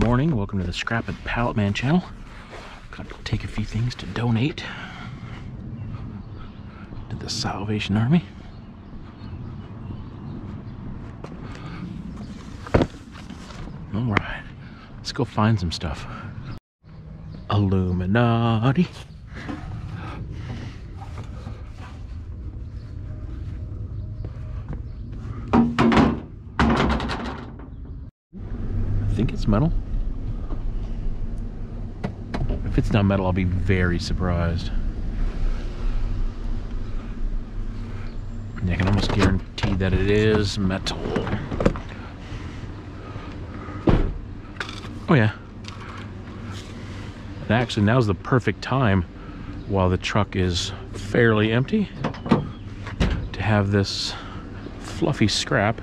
morning. Welcome to the Scrap and Pallet Man channel. To take a few things to donate to the Salvation Army. All right, let's go find some stuff. Illuminati. I think it's metal. It's not metal, I'll be very surprised. I can almost guarantee that it is metal. Oh yeah. And actually, now's the perfect time while the truck is fairly empty to have this fluffy scrap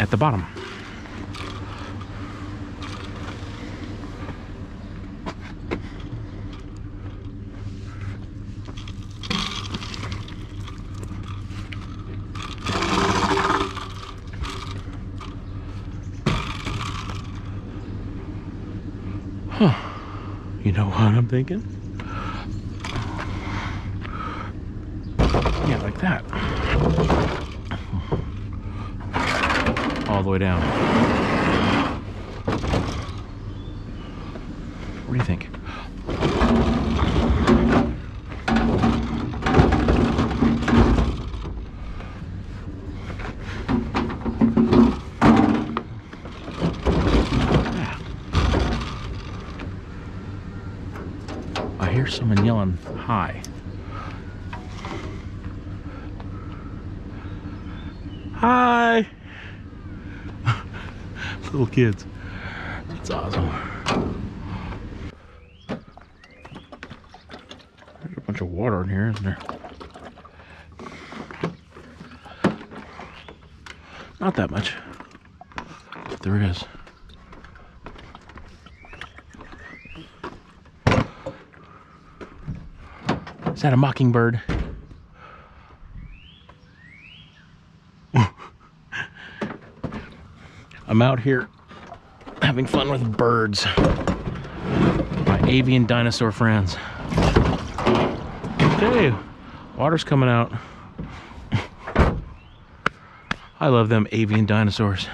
at the bottom. You know what I'm thinking? Yeah, like that. All the way down. What do you think? Yeah. I hear someone yelling hi. Hi! Little kids. That's awesome. There's a bunch of water in here, isn't there? Not that much. But there it is. Is that a mockingbird? I'm out here having fun with birds. My avian dinosaur friends. Okay, water's coming out. I love them avian dinosaurs.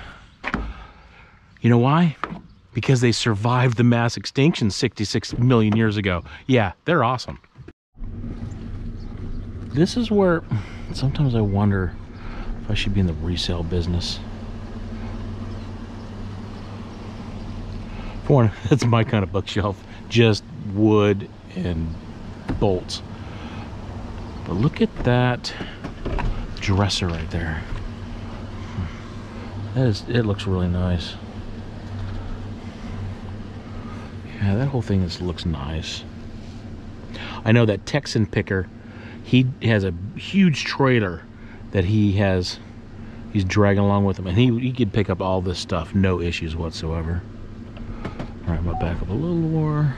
You know why? Because they survived the mass extinction 66 million years ago. Yeah, they're awesome this is where sometimes I wonder if I should be in the resale business. For that's my kind of bookshelf, just wood and bolts. But look at that dresser right there. Hmm. That is, it looks really nice. Yeah, that whole thing just looks nice. I know that Texan picker he has a huge trailer that he has he's dragging along with him and he, he could pick up all this stuff no issues whatsoever. All right i'm gonna back up a little more.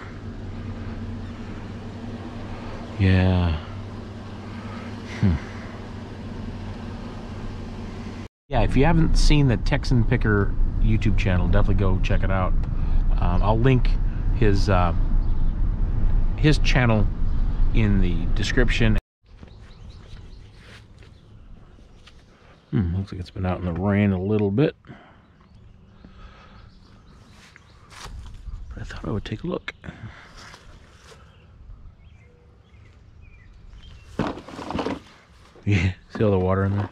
Yeah. Hmm. yeah if you haven't seen the texan picker youtube channel definitely go check it out. Um, i'll link his uh, his channel in the description Hmm, looks like it's been out in the rain a little bit. But I thought I would take a look. Yeah, see all the water in there?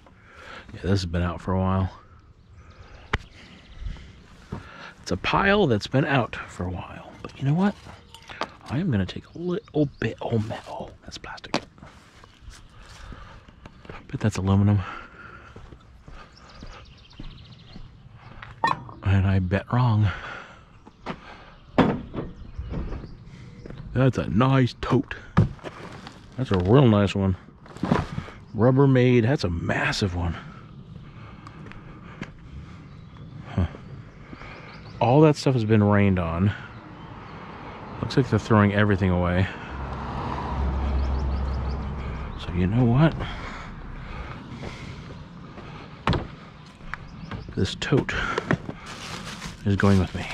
Yeah, this has been out for a while. It's a pile that's been out for a while. But you know what? I am going to take a little bit. Oh, metal. That's plastic. But that's aluminum. And I bet wrong. That's a nice tote. That's a real nice one. Rubbermaid, that's a massive one. Huh. All that stuff has been rained on. Looks like they're throwing everything away. So you know what? This tote is going with me.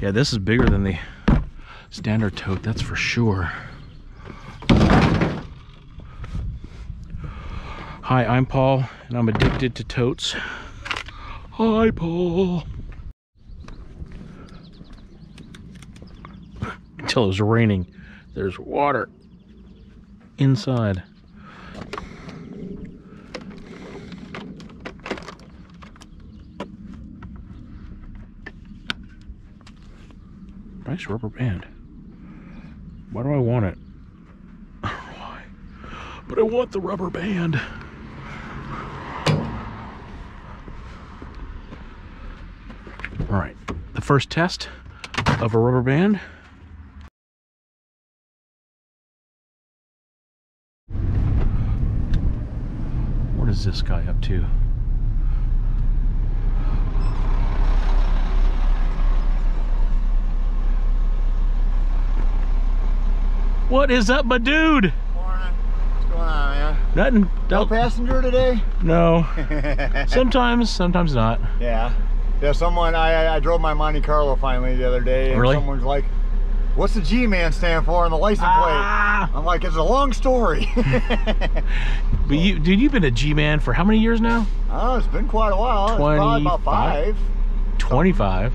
Yeah, this is bigger than the standard tote, that's for sure. Hi, I'm Paul, and I'm addicted to totes. Hi, Paul. Until it was raining, there's water inside. Nice rubber band. Why do I want it? Why. But I want the rubber band. All right, the first test of a rubber band. What is this guy up to? What is up, my dude? Morning. What's going on, man? Nothing. No passenger today? No. Sometimes, sometimes not. yeah. Yeah, someone, I, I drove my Monte Carlo finally the other day, and Really? someone's like, what's the G-man stand for on the license Ah! plate? I'm like, it's a long story. But you, dude, you've been a G-man for how many years now? oh, it's been quite a while. It's probably about 25? five. 25.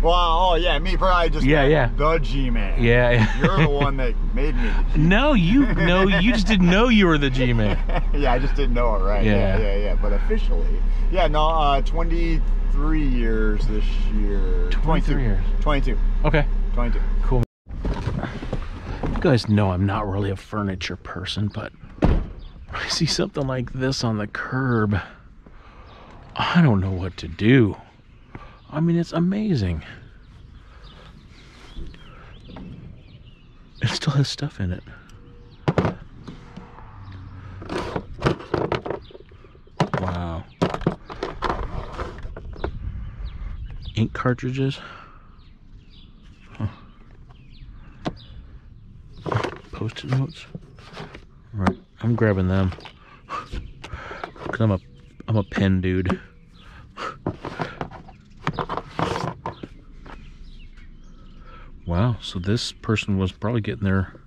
Well, oh yeah, me probably just Yeah, yeah. the G-man. Yeah. yeah. You're the one that made me the G. No, you no, you just didn't know you were the G-man. yeah, I just didn't know it right. Yeah. Yeah, yeah, yeah. But officially, yeah, no, uh, 23 years this year. 23 years. 22. Okay. 22. Cool. You guys know I'm not really a furniture person, but I see something like this on the curb, I don't know what to do. I mean, it's amazing. It still has stuff in it. Wow. Ink cartridges. Post-it notes. Right, I'm grabbing them. Cause I'm a I'm a pen dude. Wow, so this person was probably getting their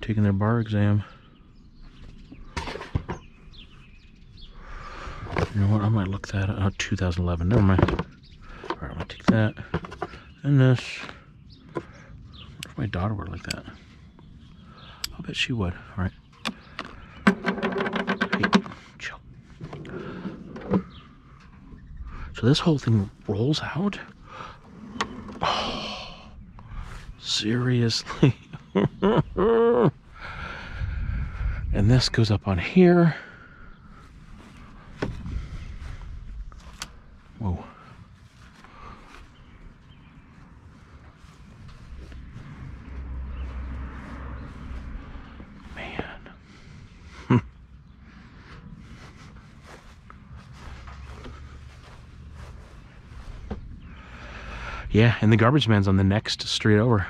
taking their bar exam. You know what? I might look that up. Oh, 2011. Never mind. All right, I'm gonna take that and this. What if my daughter were like that? I bet she would. All right. Hey, chill. So this whole thing rolls out? seriously? and this goes up on here. Whoa. Man. Yeah, and the garbage man's on the next street over.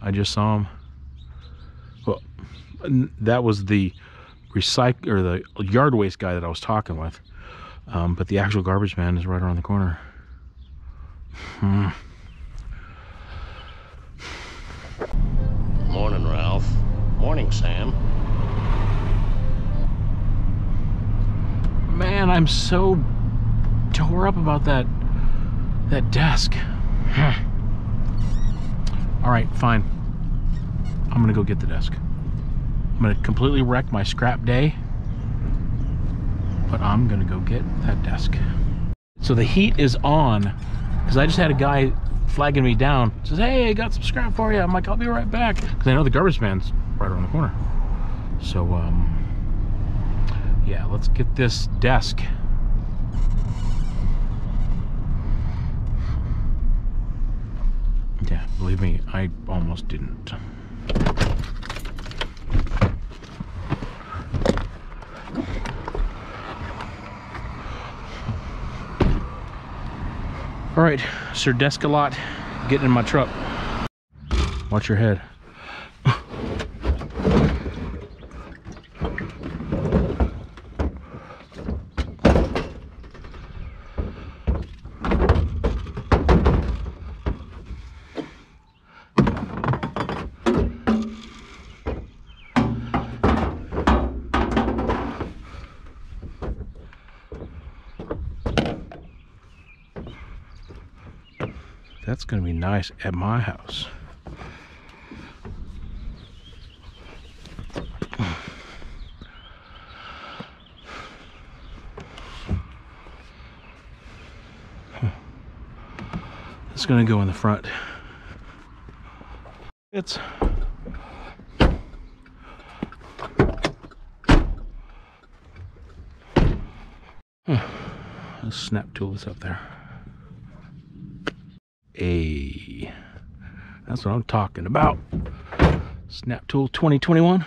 I just saw him. Well, that was the recycle or the yard waste guy that I was talking with. Um, but the actual garbage man is right around the corner. Hmm. Morning, Ralph. Morning, Sam. Man, I'm so tore up about that that desk. All right, fine. I'm gonna go get the desk. I'm gonna completely wreck my scrap day, but I'm gonna go get that desk. So the heat is on because I just had a guy flagging me down. Says, "Hey, I got some scrap for you." I'm like, "I'll be right back," because I know the garbage man's right around the corner. So, um, yeah, let's get this desk. Yeah, believe me, I almost didn't. All right, Sir Descalot, getting in my truck. Watch your head. It's gonna be nice at my house. It's gonna go in the front. It's The snap tool is up there. Hey, that's what I'm talking about. Snap tool 2021.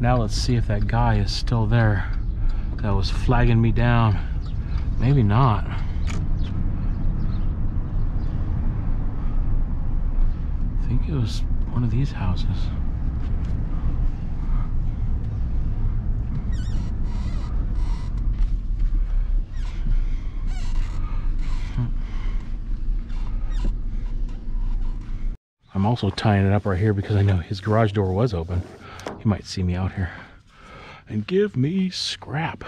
Now let's see if that guy is still there that was flagging me down. Maybe not. I think it was one of these houses. I'm also tying it up right here because I know his garage door was open. He might see me out here and give me scrap.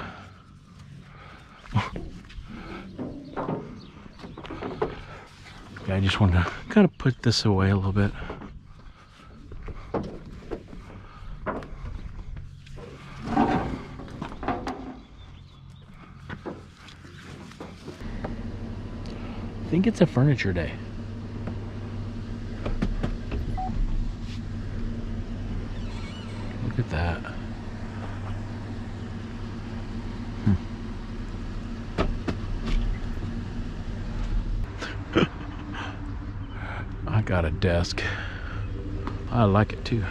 yeah, I just want to kind of put this away a little bit. I think it's a furniture day. Look at that. Hmm. Desk. I like it too.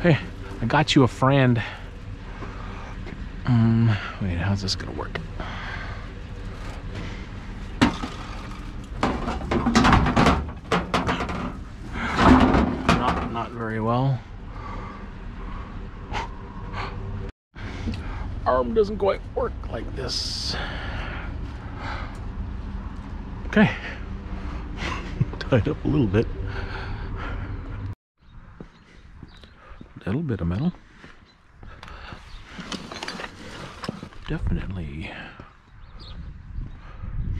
Hey, I got you a friend. Um, wait, how's this gonna work? Not, not very well. Arm doesn't quite work like this. Okay. Up a little bit. A little bit of metal. Definitely.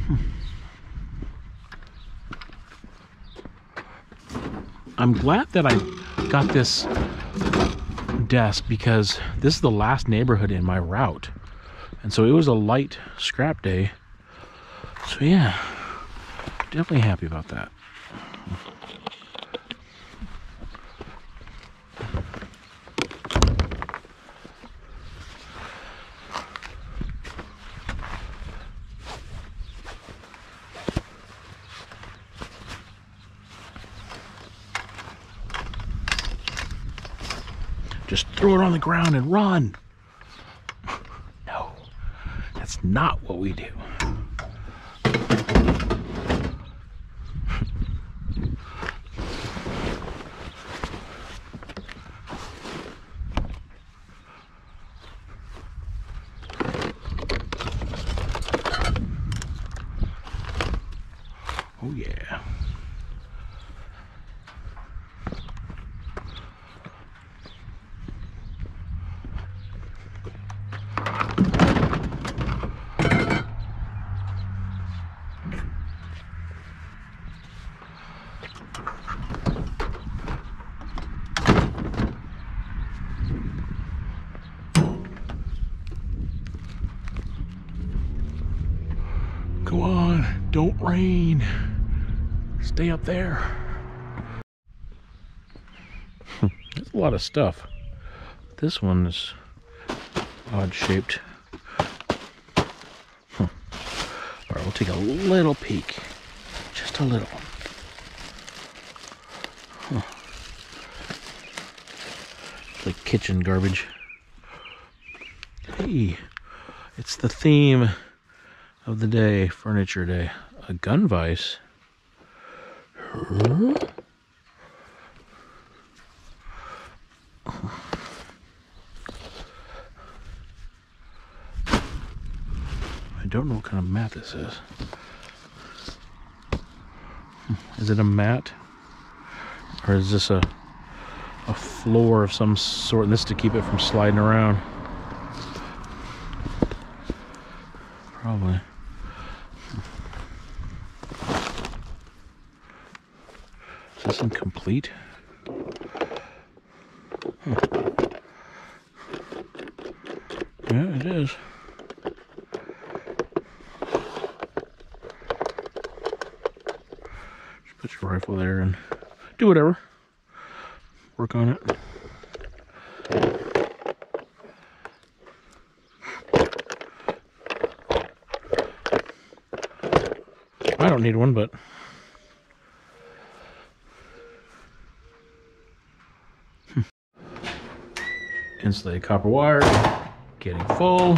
Hmm. I'm glad that I got this desk because this is the last neighborhood in my route. And so it was a light scrap day. So yeah, definitely happy about that. Just throw it on the ground and run. No, that's not what we do. Oh yeah. Go on, don't Stay up there. There's a lot of stuff. This one is odd shaped. Huh. All right, we'll take a little peek. Just a little. Huh. Like kitchen garbage. Hey, it's the theme of the day, furniture day. A gun vise. I don't know what kind of mat this is. Is it a mat? Or is this a a floor of some sort? And this to keep it from sliding around. Probably. This incomplete? Huh. Yeah, it is. Just put your rifle there and do whatever. Work on it. I don't need one, but insulated copper wire getting full.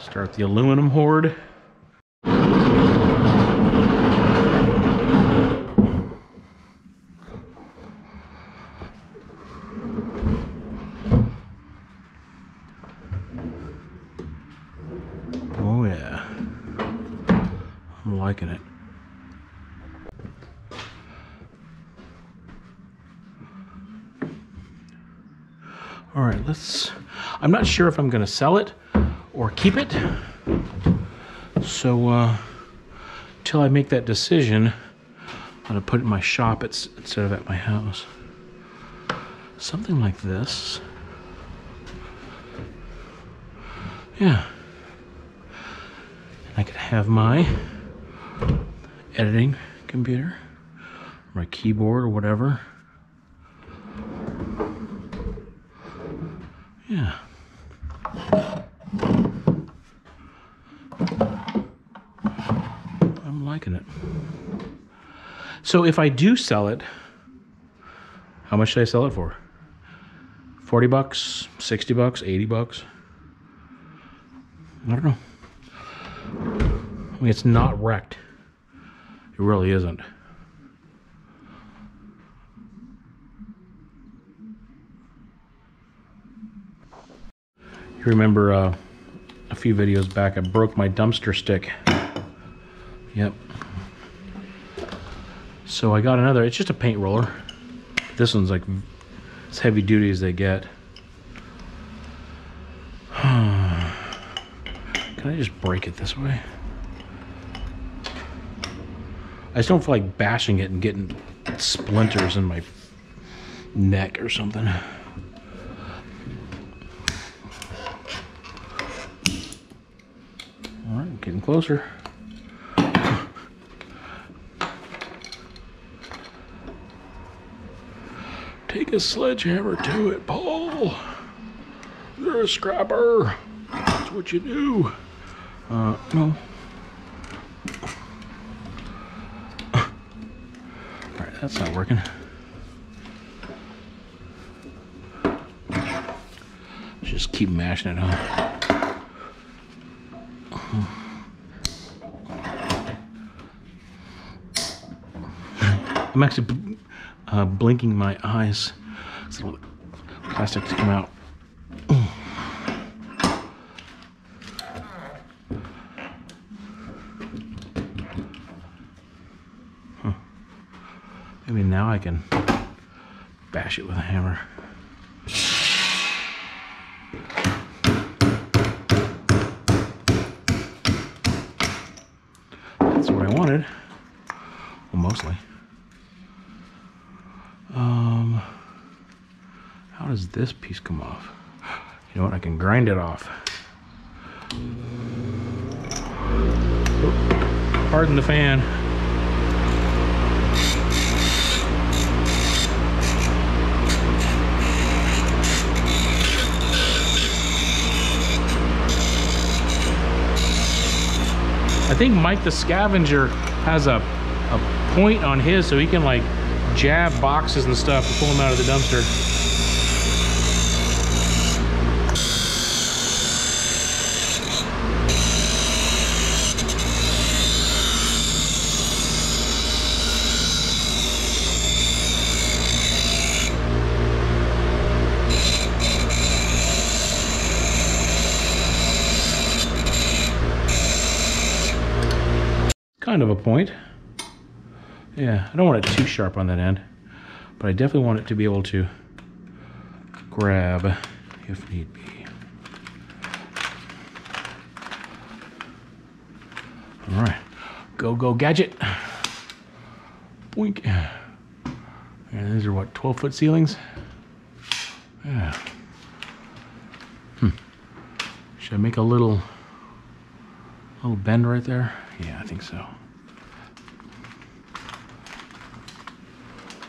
Start the aluminum hoard. Oh yeah. I'm liking it. All right, let's I'm not sure if I'm going to sell it or keep it. So uh until I make that decision, I'm going to put it in my shop instead of at my house. Something like this. Yeah. I could have my editing computer, my keyboard or whatever. I'm liking it. So if I do sell it, how much should I sell it for? 40 bucks, 60 bucks, 80 bucks? I don't know. I mean, it's not wrecked. It really isn't. You remember uh, a few videos back, I broke my dumpster stick. Yep. So I got another, it's just a paint roller. This one's like as heavy duty as they get. Can I just break it this way? I just don't feel like bashing it and getting splinters in my neck or something. All right, getting closer. Take a sledgehammer to it, Paul. You're a scrapper. That's what you do. Uh, no. Alright, that's not working. Just keep mashing it huh? I'm actually uh, blinking my eyes so plastic to come out. Huh. Maybe now I can bash it with a hammer. That's what I wanted. Well, mostly. Um, how does this piece come off? You know what? I can grind it off. Pardon the fan. I think Mike the Scavenger has a, a point on his so he can like jab boxes and stuff to pull them out of the dumpster. kind of a point. Yeah, I don't want it too sharp on that end, but I definitely want it to be able to grab if need be. All right, go, go, gadget. Boink. And these are what, 12 foot ceilings? Yeah. Hmm. Should I make a little, little bend right there? Yeah, I think so.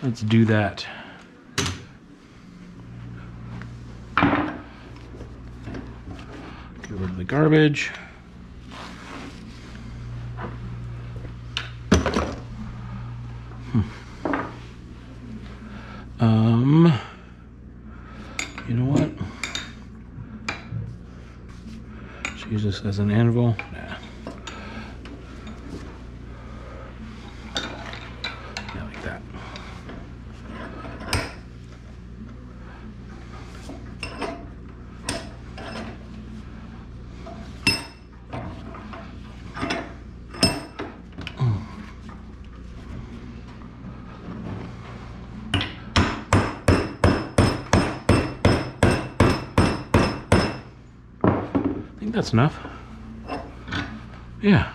Let's do that. Get rid of the garbage. Um, you know what? Let's use this as an anvil. Nah. Yeah, like that. I think that's enough. Yeah.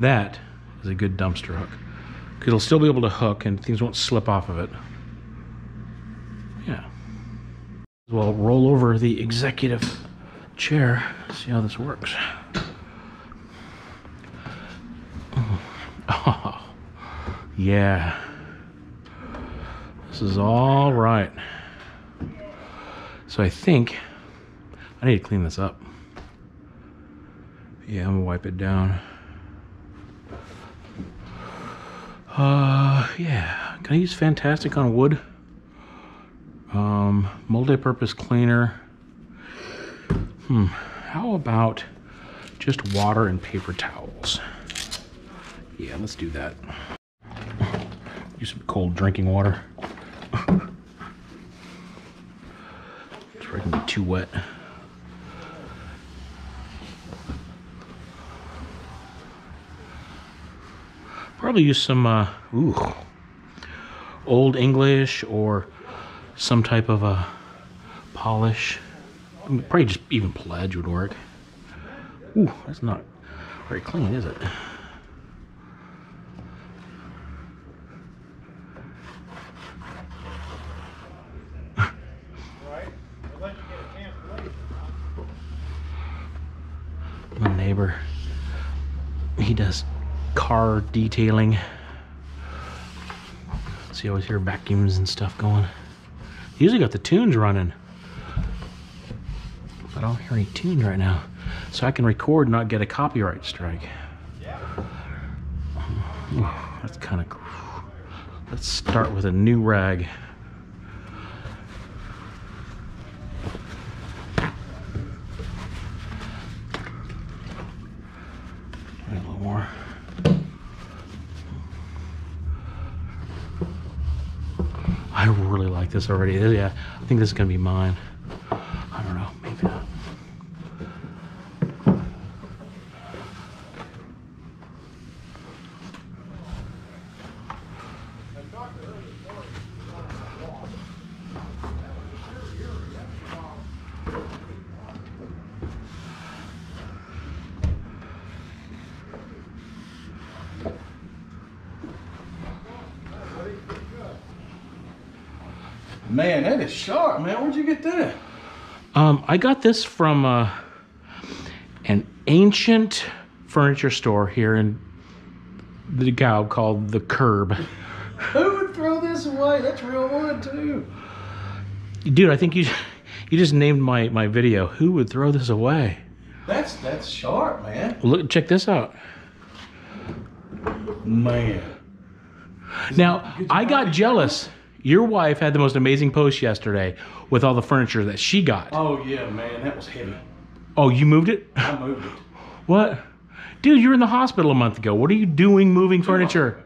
That is a good dumpster hook. 'Cause it'll still be able to hook and things won't slip off of it. Yeah. We'll roll over the executive chair, see how this works. Oh, yeah. This is all right. So I think I need to clean this up. Yeah, I'm gonna wipe it down. Uh, yeah. Can I use Fantastic on wood? Um, multi-purpose cleaner. Hmm. How about just water and paper towels? Yeah, let's do that. Use some cold drinking water. It's probably gonna be too wet. Probably use some, uh, ooh, Old English or some type of a polish. Probably just even pledge would work. Ooh, that's not very clean, is it? My neighbor, he does car detailing. So you always hear vacuums and stuff going. Usually got the tunes running. But I don't hear any tunes right now. So I can record and not get a copyright strike. Ooh, That's kind of cool. Let's start with a new rag. Wait a little more. I really like this already. Yeah, I think this is gonna be mine. I don't know, maybe not. Man, that is sharp, man. Where'd you get that? Um, I got this from uh, an ancient furniture store here in the Gao called the Curb. Who would throw this away? That's real wood too. Dude, I think you you just named my my video. Who would throw this away? That's that's sharp, man. Look, check this out. Man. Now, I got jealous. Your wife had the most amazing post yesterday with all the furniture that she got. Oh yeah, man, that was heavy. Oh, you moved it? I moved it. What? Dude, you were in the hospital a month ago. What are you doing moving furniture?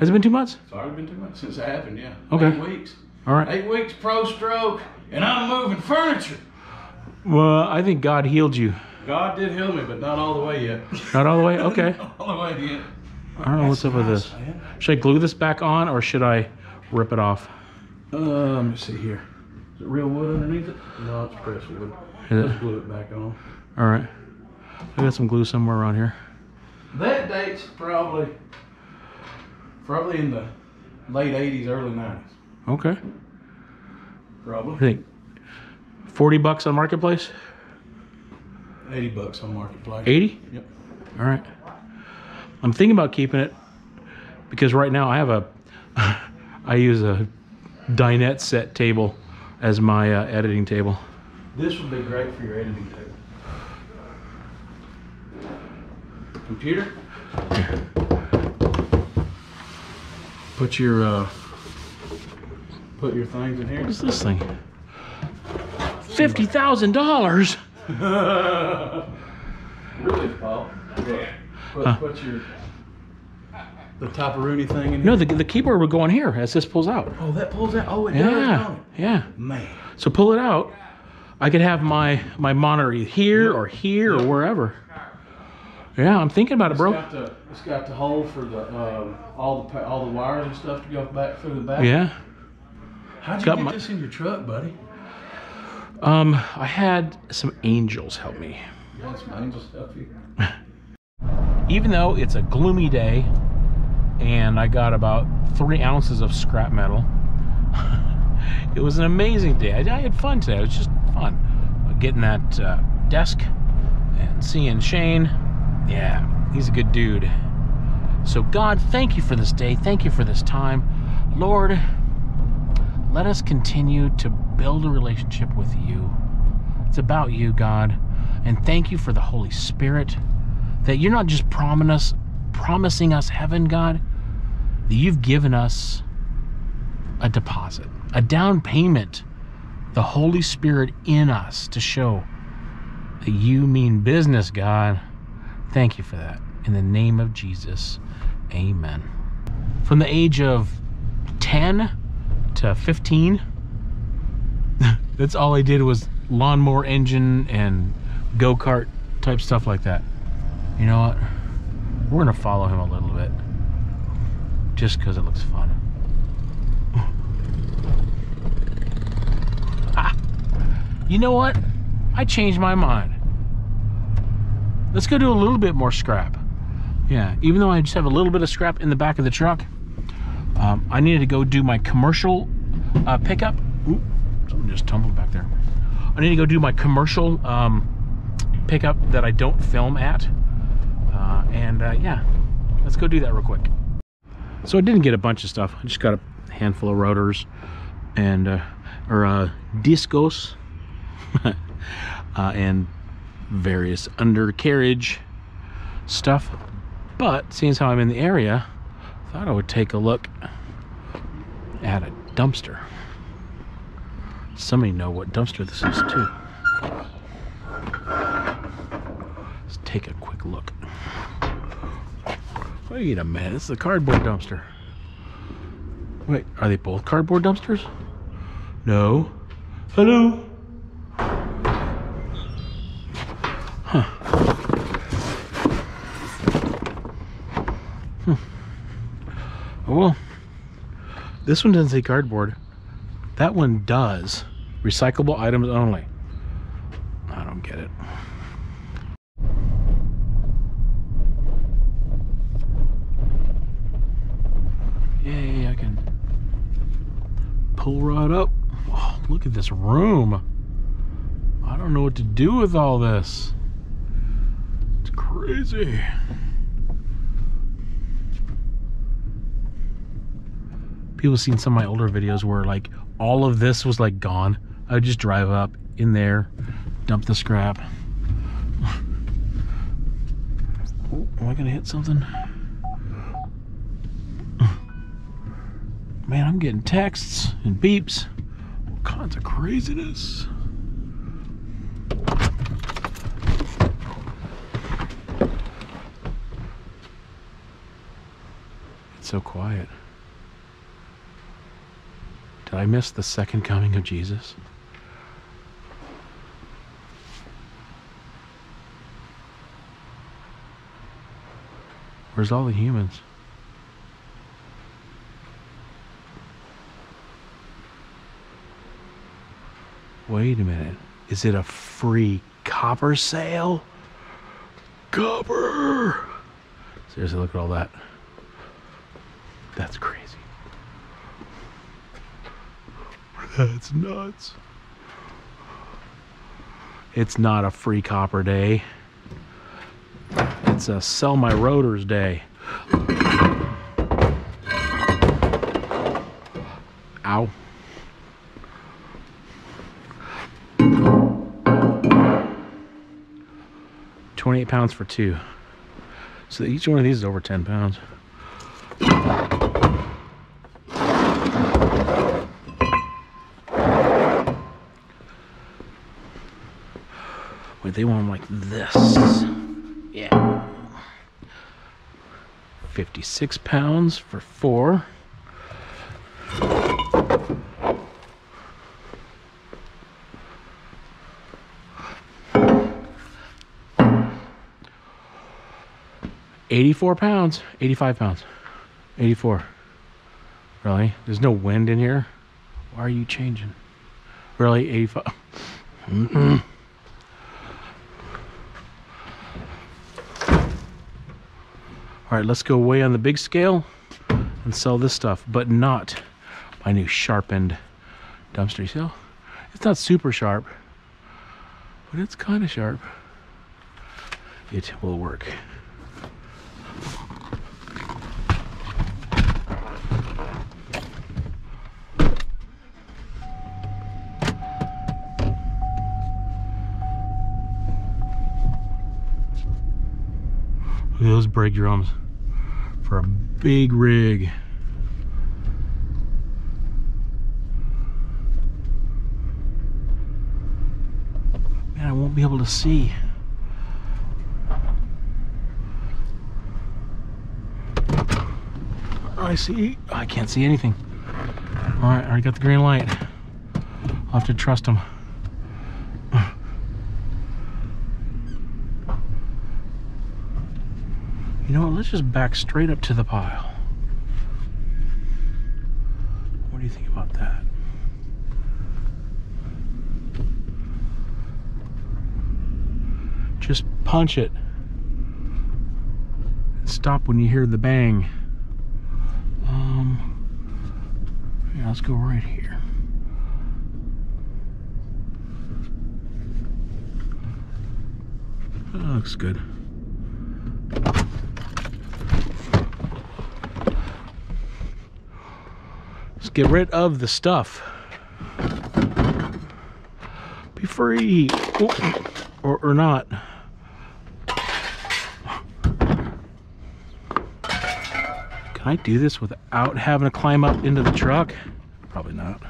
Has it been two months? It's already been two months since it happened, yeah. Okay. Eight weeks. All right. Eight weeks pro stroke, and I'm moving furniture. Well, I think God healed you. God did heal me, but not all the way yet. Not all the way? Okay. All the way yet. I don't know what's up with this. Man. Should I glue this back on or should I rip it off? Uh, let me see here. Is it real wood underneath it? No, it's pressed wood. Is? Let's glue it back on. All right. I got some glue somewhere around here. That date's probably probably in the late '80s, early '90s. Okay. Probably. I think 40 bucks on Marketplace? 80 bucks on marketplace. 80? Yep. All right. I'm thinking about keeping it because right now I have a, I use a dinette set table as my uh, editing table. This would be great for your editing table. Computer. Put your uh, put your things in here. What's this thing? $50,000? Really, Paul? Put, Huh. put your the top of Rooney thing in here. No, the, the keyboard would go on here as this pulls out. Oh, that pulls out. Oh, it does. Yeah, don't it? yeah. Man. So pull it out. I could have my my monitor here or here or wherever. Yeah, I'm thinking about it, bro. got the it's got the hole for the um, all the all the wires and stuff to go back through the back. Yeah. How'd you got get my- this in your truck, buddy? Um, I had some angels help me. That's my angel stuff. You. Even though it's a gloomy day, and I got about three ounces of scrap metal. it was an amazing day. I, I had fun today. It was just fun getting that uh, desk and seeing Shane. Yeah, he's a good dude. So, God, thank you for this day. Thank you for this time. Lord, let us continue to build a relationship with you. It's about you, God. And thank you for the Holy Spirit that you're not just promising us, promising us heaven, God, that you've given us a deposit, a down payment, the Holy Spirit in us to show that you mean business, God. Thank you for that. In the name of Jesus, amen. From the age of 10 to 15, that's all I did was lawnmower engine and go kart type stuff like that. You know what? We're gonna follow him a little bit, just because it looks fun. Ah. You know what? I changed my mind. Let's go do a little bit more scrap. Yeah, even though I just have a little bit of scrap in the back of the truck, um, I needed to go do my commercial uh, pickup. Oop, something just tumbled back there. I need to go do my commercial um, pickup that I don't film at. Uh, and uh, yeah, let's go do that real quick. So I didn't get a bunch of stuff. I just got a handful of rotors and uh, or uh, discos uh, and various undercarriage stuff. But seeing as how I'm in the area, I thought I would take a look at a dumpster. Somebody know what dumpster this is too. Let's take a quick look. Wait a minute, this is a cardboard dumpster. Wait, are they both cardboard dumpsters? No. Hello? Huh. Hmm. Oh well. This one doesn't say cardboard. That one does. Recyclable items only. I don't get it. Yay, I can pull right up. Oh, look at this room. I don't know what to do with all this. It's crazy. People seen some of my older videos where like all of this was like gone. I would just drive up in there, dump the scrap. Oh, am I gonna hit something? Man, I'm getting texts and beeps. Kinds of craziness. It's so quiet. Did I miss the second coming of Jesus? Where's all the humans? Wait a minute. Is it a free copper sale? Copper! Seriously, look at all that. That's crazy. That's nuts. It's not a free copper day. It's a sell my rotors day. Ow. Twenty-eight pounds for two. So each one of these is over ten pounds. Wait, they want them like this. Yeah. 56 pounds for four. Eighty-four pounds, eighty-five pounds, eighty-four. Really? There's no wind in here. Why are you changing? Really, eighty-five? Mm-mm. All right, let's go way on the big scale and sell this stuff, but not my new sharpened dumpster. You see It's not super sharp, but it's kind of sharp. It will work. Look at those brake drums for a big rig. Man, I won't be able to see. Oh, I see. I can't see anything. All right, I already got the green light. I'll have to trust him. You know what? Let's just back straight up to the pile. What do you think about that? Just punch it. Stop when you hear the bang. Um, yeah, let's go right here. That looks good. Get rid of the stuff. Be free. Oh, Or, or not. Can I do this without having to climb up into the truck? Probably not.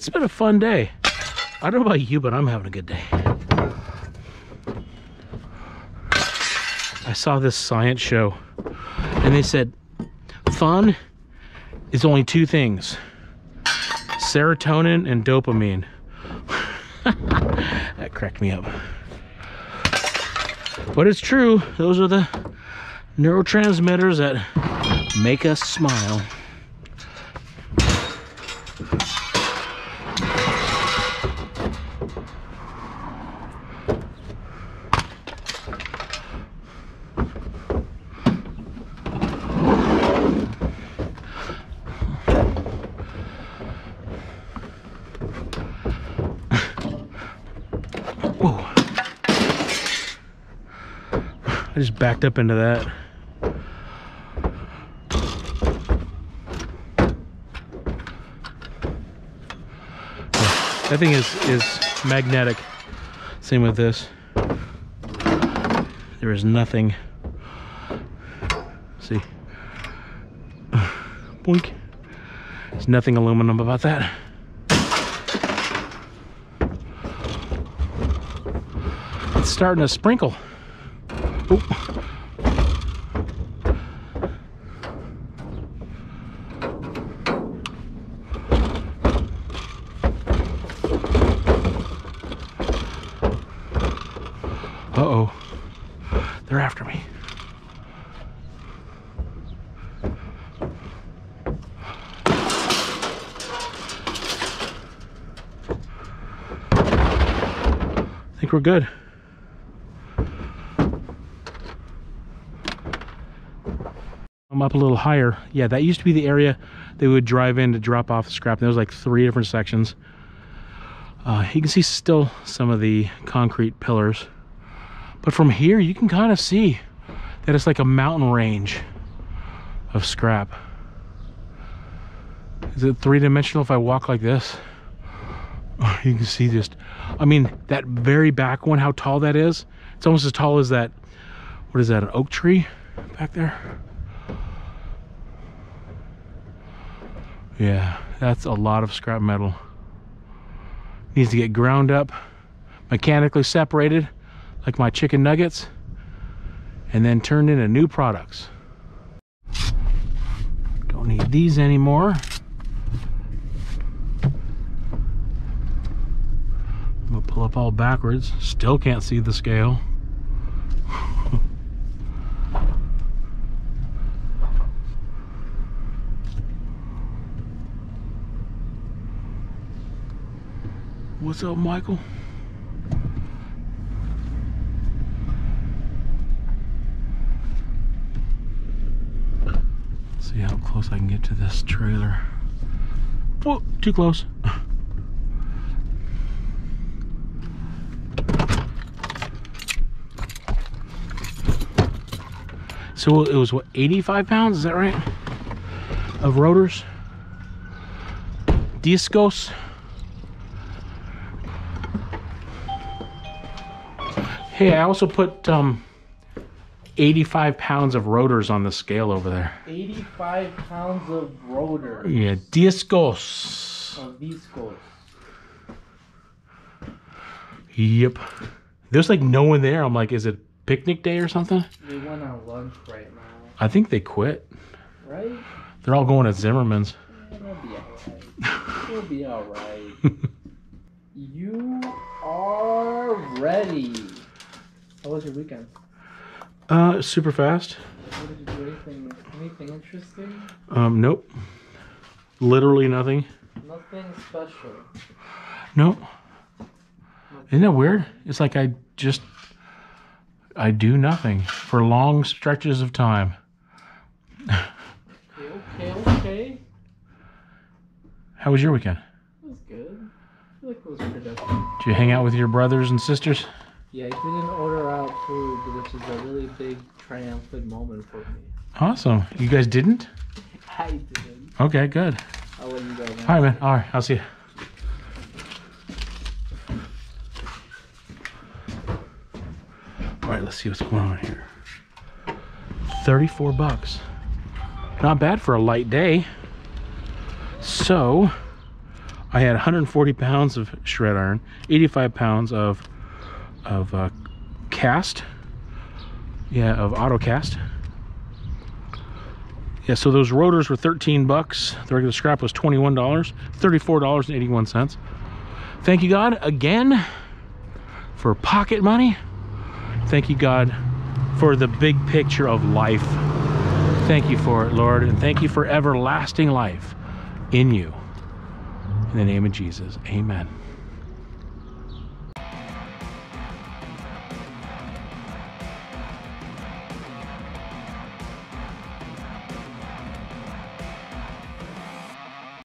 It's been a fun day. I don't know about you, but I'm having a good day. I saw this science show and they said fun is only two things serotonin and dopamine. that cracked me up. But it's true, those are the neurotransmitters that make us smile. Whoa. I just backed up into that. That thing is is magnetic. Same with this. There is nothing. See. Boink. There's nothing aluminum about that. it's starting to sprinkle. Oop. Oh, They're after me. I think we're good. Up a little higher. Yeah, that used to be the area they would drive in to drop off the scrap. There was like three different sections. Uh, you can see still some of the concrete pillars. But from here, you can kind of see that it's like a mountain range of scrap. Is it three-dimensional if I walk like this? You can see just, I mean, that very back one, how tall that is. It's almost as tall as that, what is that, an oak tree back there? Yeah, that's a lot of scrap metal. Needs to get ground up, mechanically separated, like my chicken nuggets, and then turned into new products. Don't need these anymore. I'm gonna pull up all backwards. Still can't see the scale. What's up, Michael? See how close I can get to this trailer. Whoa, too close. So it was what, 85 pounds? Is that right? Of rotors? Discos? Hey, I also put um, 85 pounds of rotors on the scale over there. 85 pounds of rotors. Yeah, discos. of viscose. Yep. There's like no one there. I'm like, is it picnic day or something? They went on lunch right now, I think they quit. right? They're all going to Zimmerman's. Yeah, they'll be alright. They'll be alright. you are ready. How was your weekend? Uh, super fast. What did you do? Anything, anything interesting? Um, nope. Literally nothing. Nothing special. Nope. Isn't that weird? It's like I just I do nothing for long stretches of time. Okay, okay, okay. How was your weekend? It was good. I feel like it was productive. Did you hang out with your brothers and sisters? Yeah, I didn't order out food, which is a really big triumphant moment for me. Awesome. You guys didn't? I didn't. Okay, good. I'll let you go. Man. All right, man. All right, I'll see you. All right, let's see what's going on here. 34 bucks. Not bad for a light day. So, I had 140 pounds of shred iron, 85 pounds of of uh, cast. Yeah, of auto cast. Yeah, so those rotors were 13 bucks. The regular scrap was $21, $34.81. Thank you, God, again for pocket money. Thank you, God, for the big picture of life. Thank you for it, Lord, and thank you for everlasting life in you. In the name of Jesus, amen.